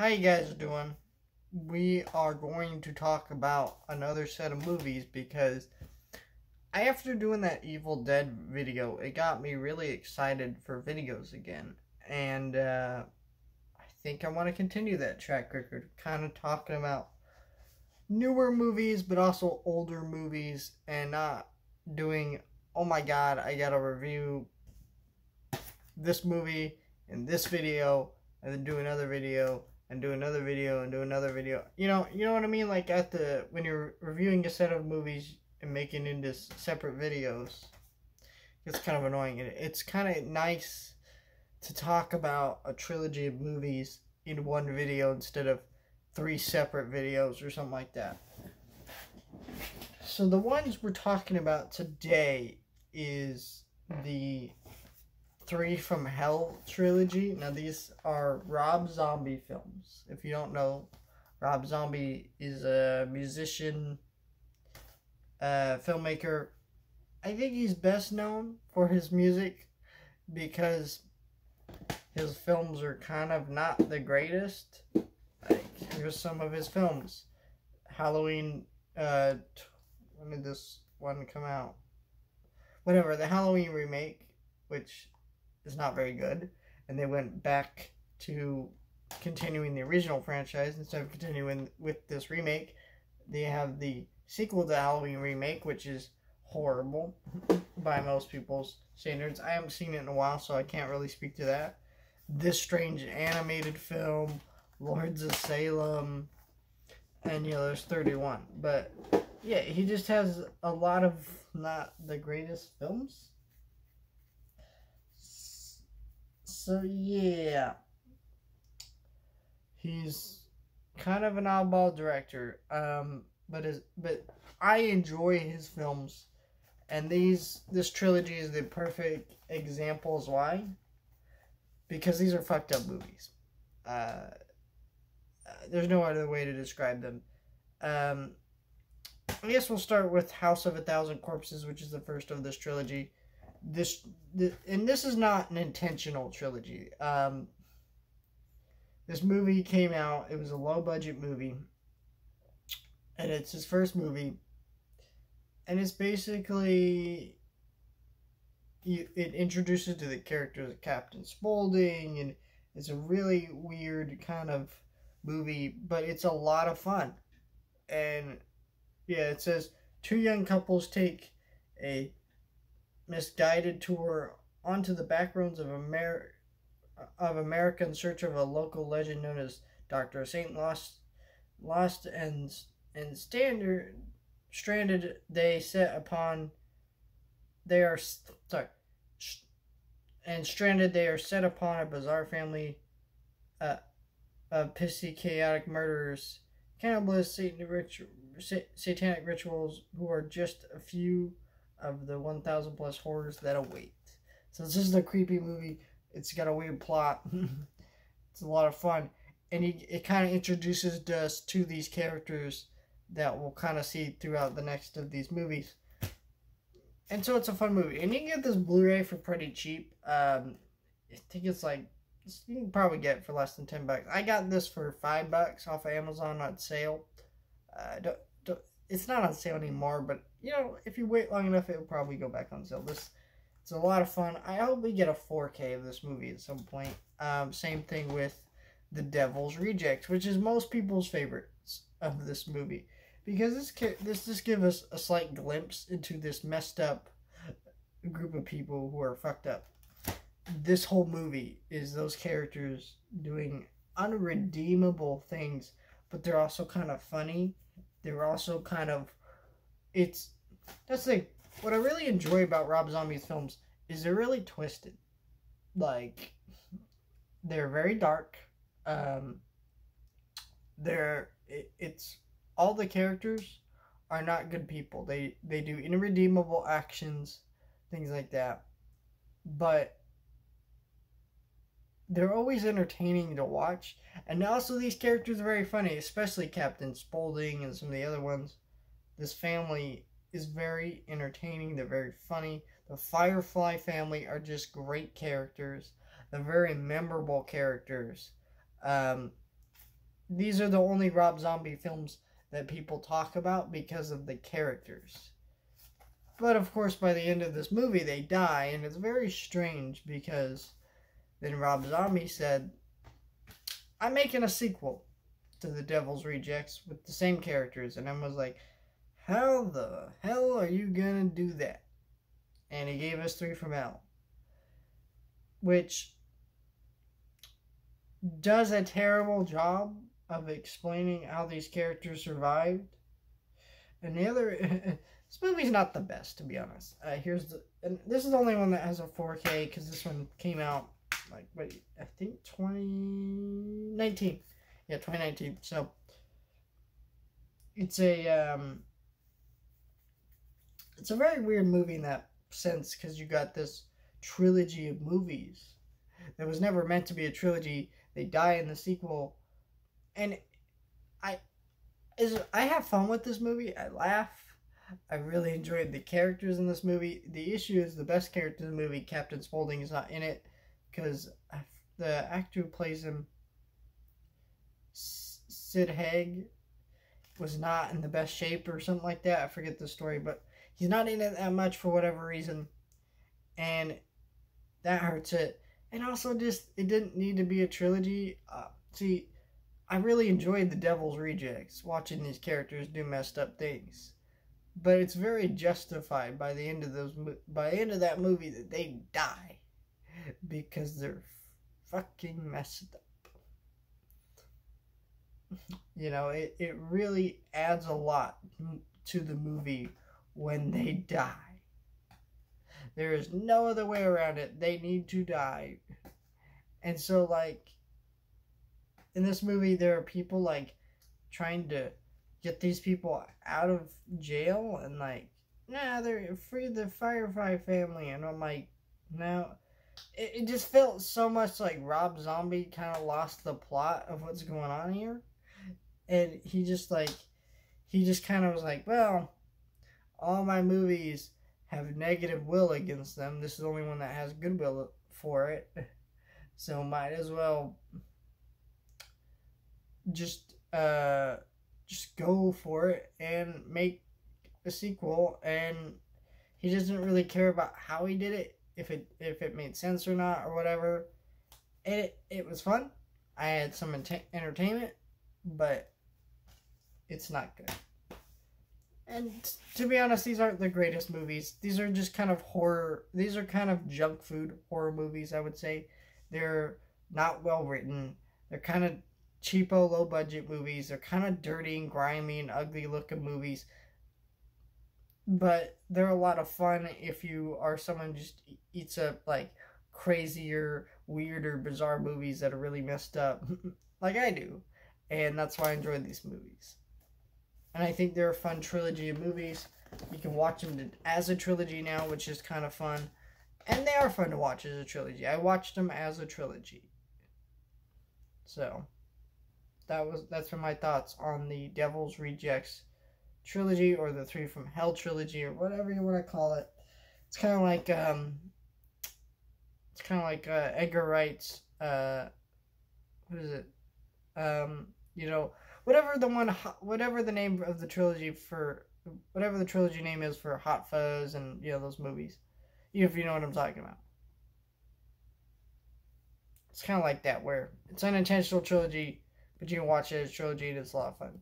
How you guys doing? We are going to talk about another set of movies because after doing that Evil Dead video, it got me really excited for videos again. And uh, I think I want to continue that track record, kind of talking about newer movies, but also older movies, and not doing, oh my god, I gotta review this movie in this video, and then do another video, and do another video, and do another video. You know, you know what I mean? Like at the when you're reviewing a set of movies and making into separate videos, it's kind of annoying. It's kind of nice to talk about a trilogy of movies in one video instead of three separate videos or something like that. So the ones we're talking about today is the Three from Hell trilogy. Now these are Rob Zombie films. If you don't know, Rob Zombie is a musician, uh, filmmaker. I think he's best known for his music because his films are kind of not the greatest. Like here's some of his films. Halloween uh when did this one come out? Whatever, the Halloween remake, which is not very good, and they went back to continuing the original franchise instead of continuing with this remake. They have the sequel to Halloween remake, which is horrible by most people's standards. I haven't seen it in a while, so I can't really speak to that. This strange animated film, Lords of Salem, and you know, there's 31. But yeah, he just has a lot of not the greatest films. So yeah, he's kind of an oddball director. Um, but is but I enjoy his films, and these this trilogy is the perfect examples why. Because these are fucked up movies. Uh, uh, there's no other way to describe them. Um, I guess we'll start with House of a Thousand Corpses, which is the first of this trilogy. This, and this is not an intentional trilogy. Um, this movie came out. It was a low budget movie, and it's his first movie. And it's basically it introduces to the characters of Captain Spaulding, and it's a really weird kind of movie, but it's a lot of fun. And yeah, it says two young couples take a misguided tour onto the backroads of Amer- of America in search of a local legend known as Doctor Satan Lost, Lost and and Standard stranded. They set upon. They are sorry, and stranded. They are set upon a bizarre family. Uh, of pissy, chaotic murderers, cannibalists, satanic rituals, who are just a few of the 1,000 plus horrors that await. So this is a creepy movie. It's got a weird plot. it's a lot of fun, and it kind of introduces us to these characters that we'll kind of see throughout the next of these movies. And so it's a fun movie, and you can get this Blu-ray for pretty cheap. Um, I think it's like you can probably get for less than 10 bucks. I got this for 5 bucks off of Amazon on sale. Uh, don't, don't, it's not on sale anymore, but you know, if you wait long enough, it'll probably go back on sale. This it's a lot of fun. I hope we get a 4K of this movie at some point. Um, same thing with The Devil's Rejects, which is most people's favorites of this movie. Because this this just gives us a slight glimpse into this messed up group of people who are fucked up this whole movie is those characters doing unredeemable things, but they're also kind of funny. They're also kind of it's that's the thing. What I really enjoy about Rob Zombie's films is they're really twisted. Like they're very dark. Um they're it, it's all the characters are not good people. They they do irredeemable actions, things like that. But they're always entertaining to watch. And also, these characters are very funny, especially Captain Spaulding and some of the other ones. This family is very entertaining. They're very funny. The Firefly family are just great characters. They're very memorable characters. Um, these are the only Rob Zombie films that people talk about because of the characters. But of course, by the end of this movie, they die, and it's very strange because then Rob Zombie said, I'm making a sequel to The Devil's Rejects with the same characters. And I was like, how the hell are you gonna do that? And he gave us Three from Hell. Which does a terrible job of explaining how these characters survived. And the other, this movie's not the best to be honest. Uh, here's the, and this is the only one that has a 4K because this one came out like wait, I think 2019. Yeah, 2019. So it's a um, it's a very weird movie in that sense because you got this trilogy of movies that was never meant to be a trilogy. They die in the sequel, and I is I have fun with this movie. I laugh. I really enjoyed the characters in this movie. The issue is the best character in the movie, Captain Spaulding, is not in it because the actor who plays him, Sid Haig, was not in the best shape or something like that. I forget the story, but he's not in it that much for whatever reason, and that hurts it. And also, just it didn't need to be a trilogy. Uh, see, I really enjoyed the Devil's Rejects, watching these characters do messed up things, but it's very justified by the end of those by the end of that movie that they die because they're fucking messed up. You know, it, it really adds a lot to the movie when they die. There is no other way around it. They need to die. And so, like, in this movie, there are people, like, trying to get these people out of jail and, like, nah, they're free the Firefly family. And I'm like, no, it, it just felt so much like Rob Zombie kind of lost the plot of what's going on here. And he just like, he just kind of was like, well, all my movies have negative will against them. This is the only one that has goodwill for it. So might as well just uh just go for it and make a sequel and he doesn't really care about how he did it if it if it made sense or not or whatever. It it was fun. I had some ent- entertainment, but it's not good. And to be honest, these aren't the greatest movies. These are just kind of horror. These are kind of junk food horror movies. I would say they're not well written. They're kind of cheapo, low budget movies. They're kind of dirty and grimy and ugly looking movies but they're a lot of fun if you are someone just eats up like crazier, weirder, bizarre movies that are really messed up, like I do, and that's why I enjoy these movies. And I think they're a fun trilogy of movies. You can watch them as a trilogy now, which is kind of fun, and they are fun to watch as a trilogy. I watched them as a trilogy. So, that was that's for my thoughts on the Devil's Rejects trilogy or the Three from Hell trilogy or whatever you want to call it. It's kind of like um, it's kind of like uh, Edgar Wright's uh, what is it? Um, you know, whatever the one, whatever the name of the trilogy for, whatever the trilogy name is for Hot Fuzz and you know those movies, if you know what I'm talking about. It's kind of like that, where it's an intentional trilogy, but you can watch it as trilogy and it's a lot of fun.